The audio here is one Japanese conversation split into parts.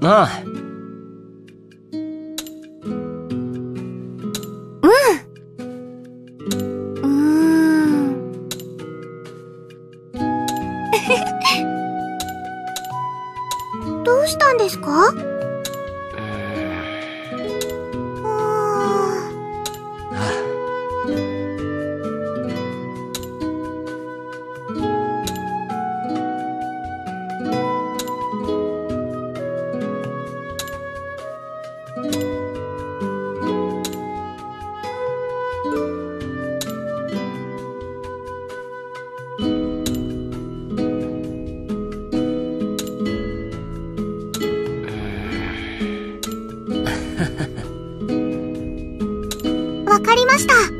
那ました。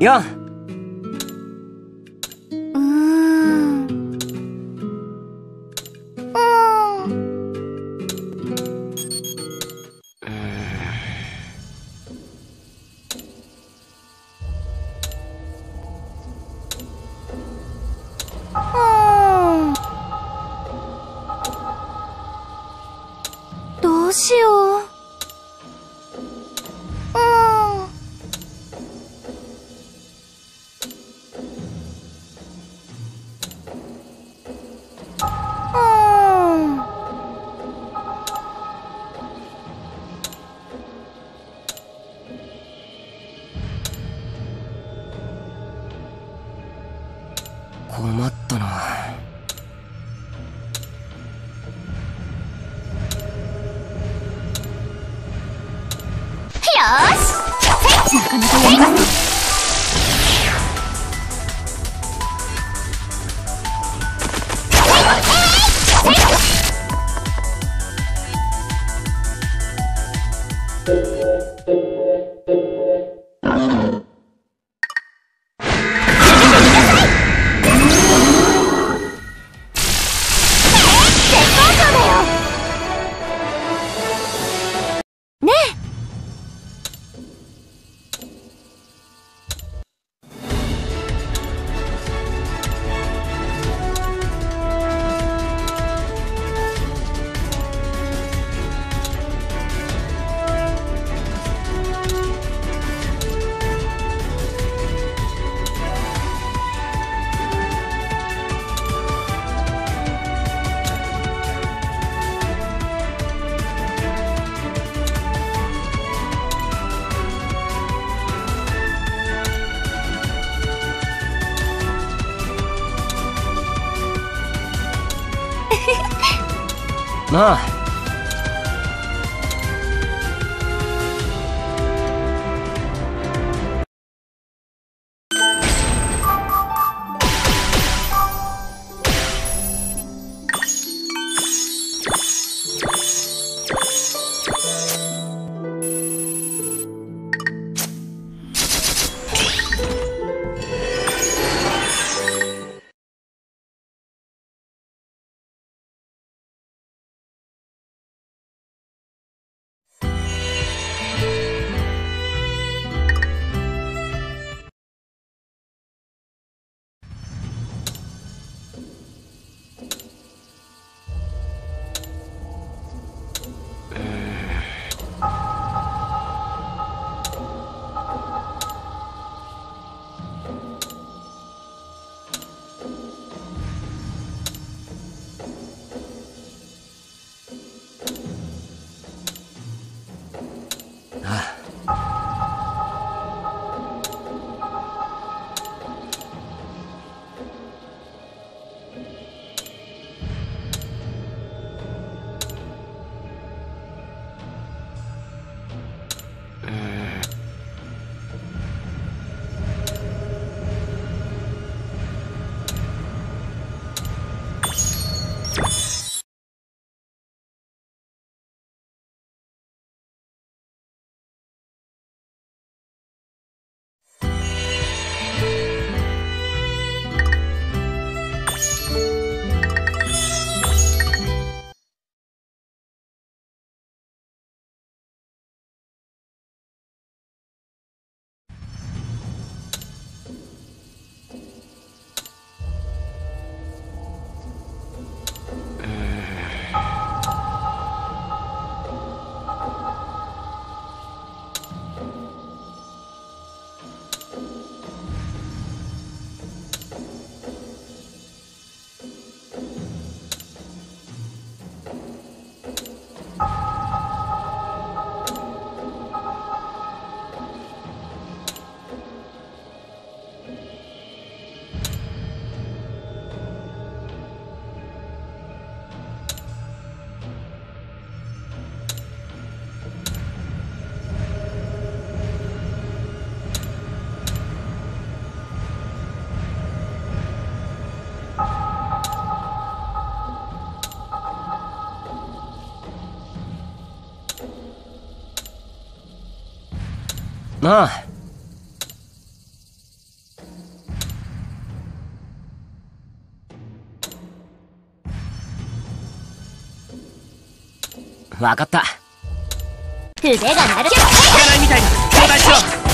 よ。うん。どうしよう。ななあ。わかった。腕が鳴る。いらないみたいだ頂戴しろ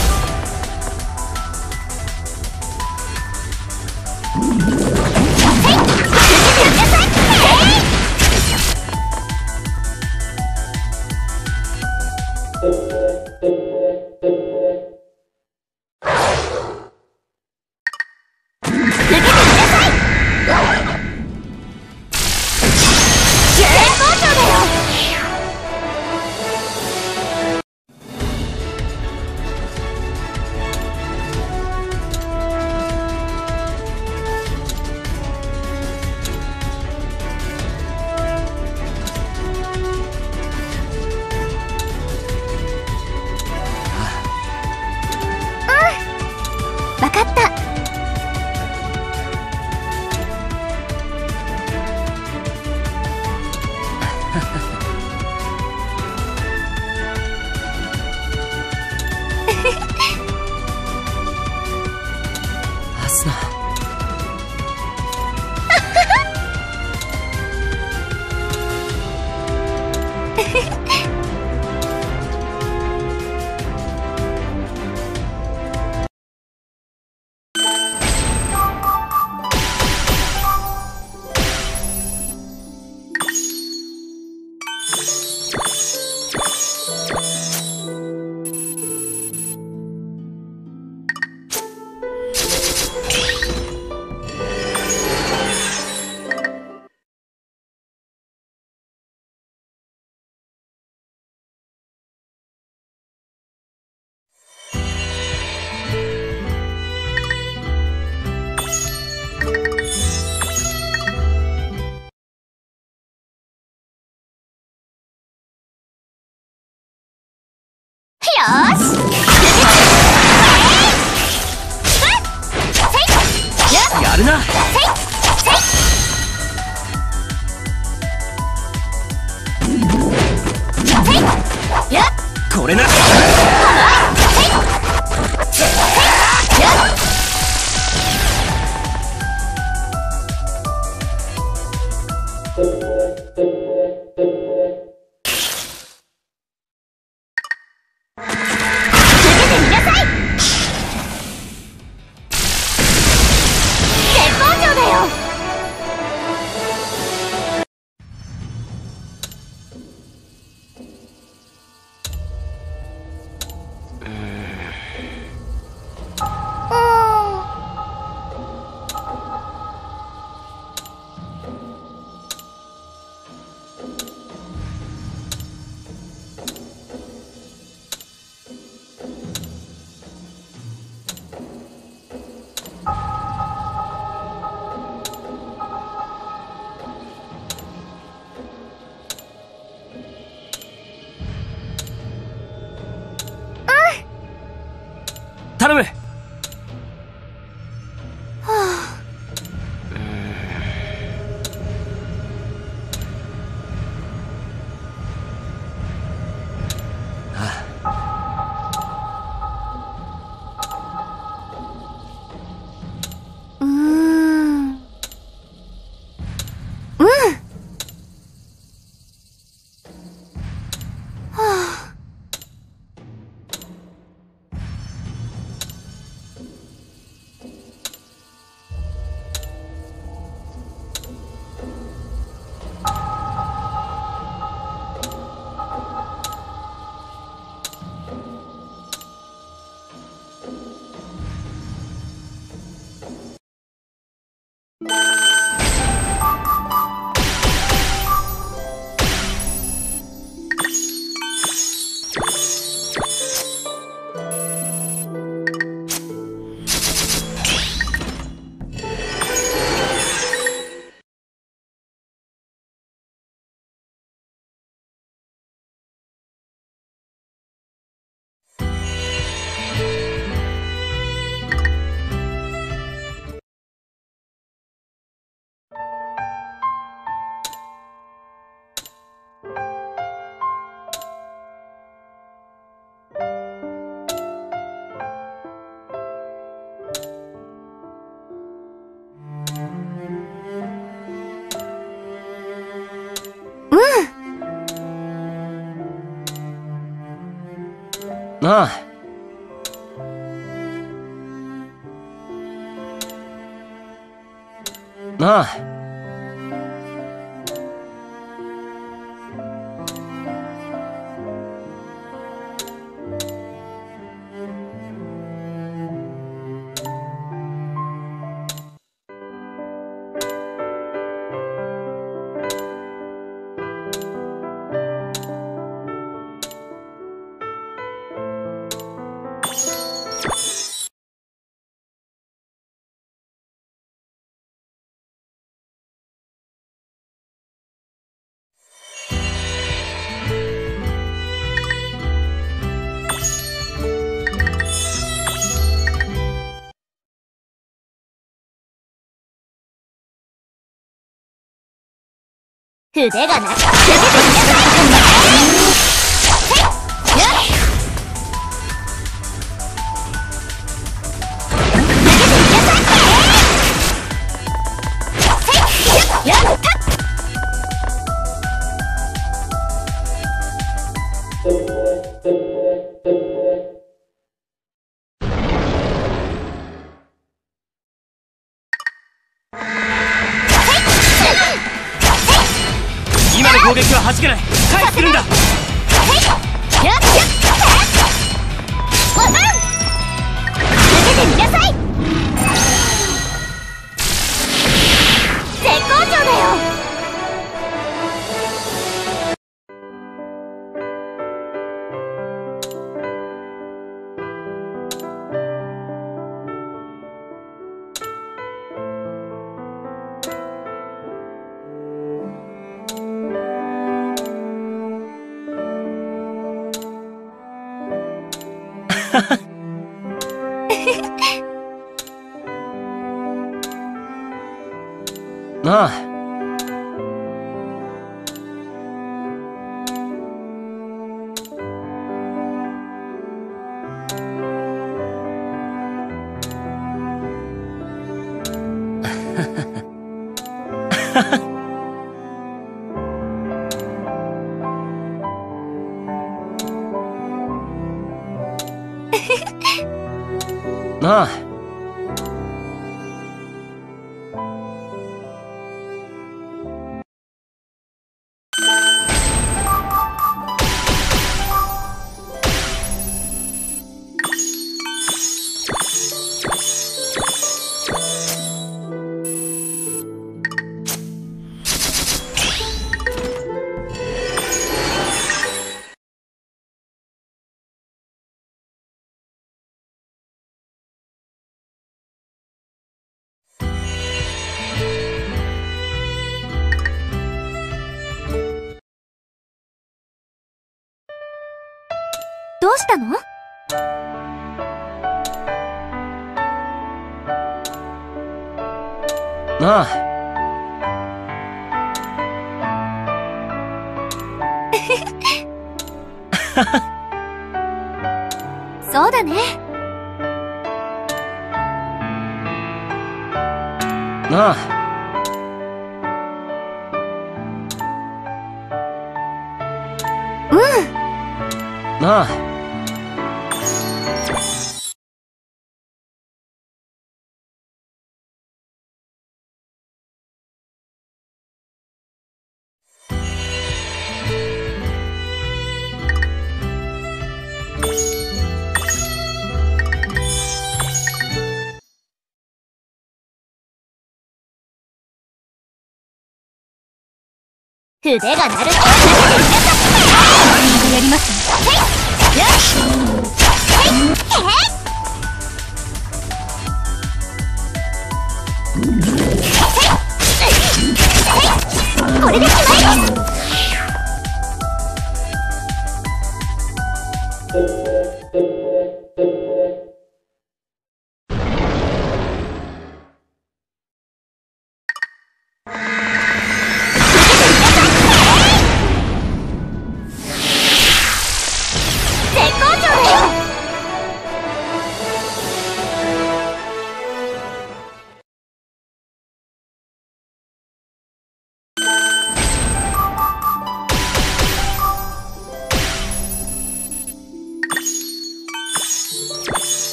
俺な。な。なあ。筆がなく、腕、なうしたの？なあ そうだね。なあうん。なあ腕が鳴る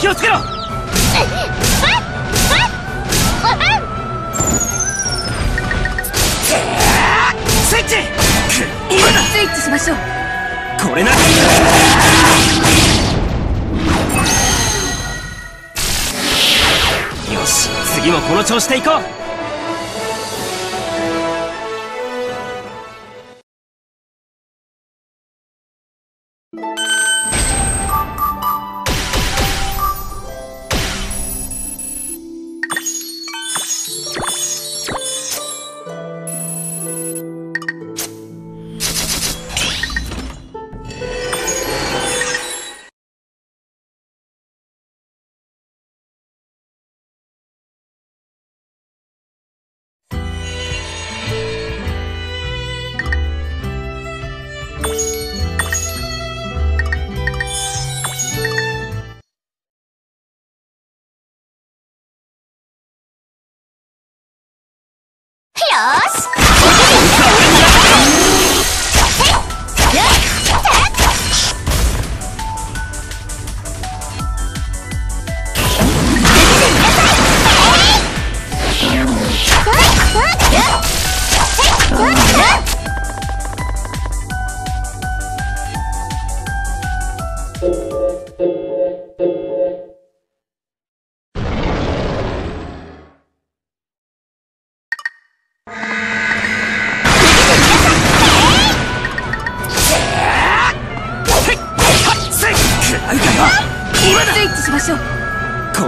気をつけろ。スイッチ。しましょう。これな。よし次もこの調子でいこう。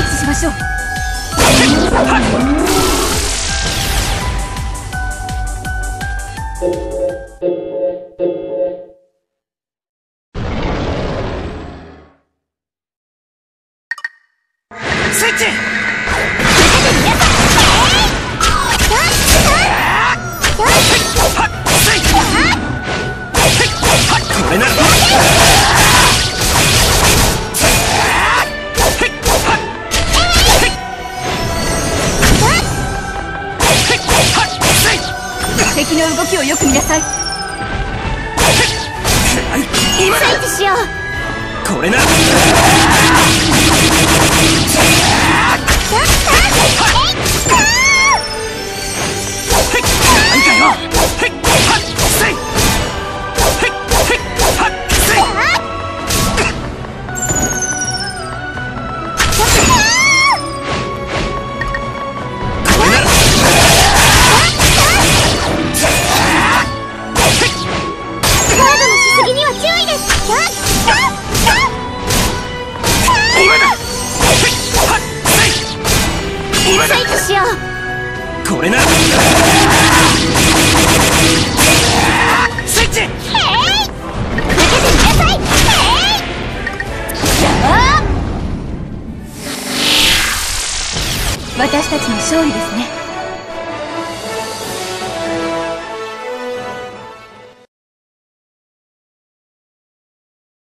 配置しましょう。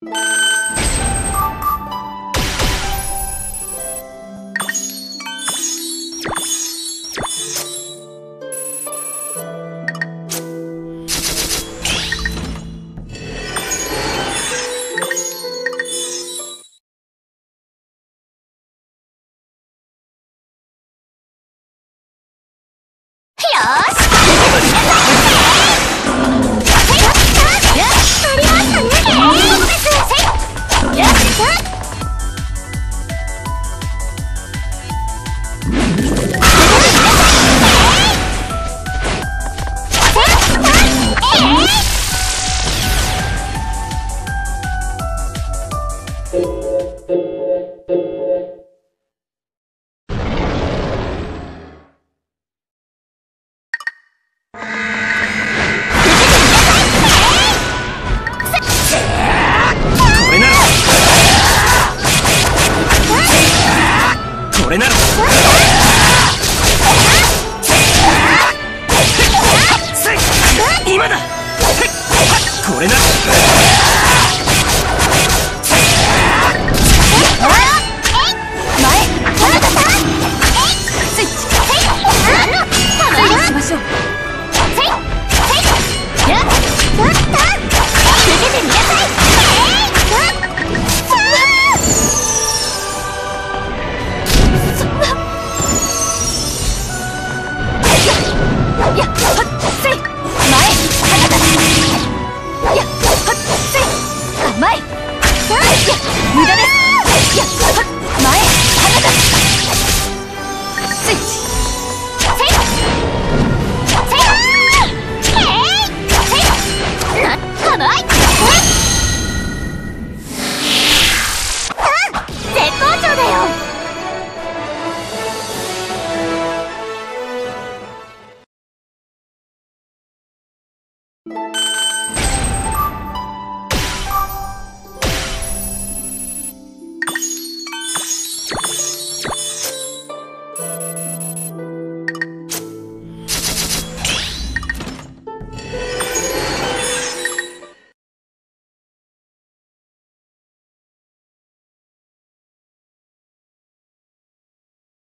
you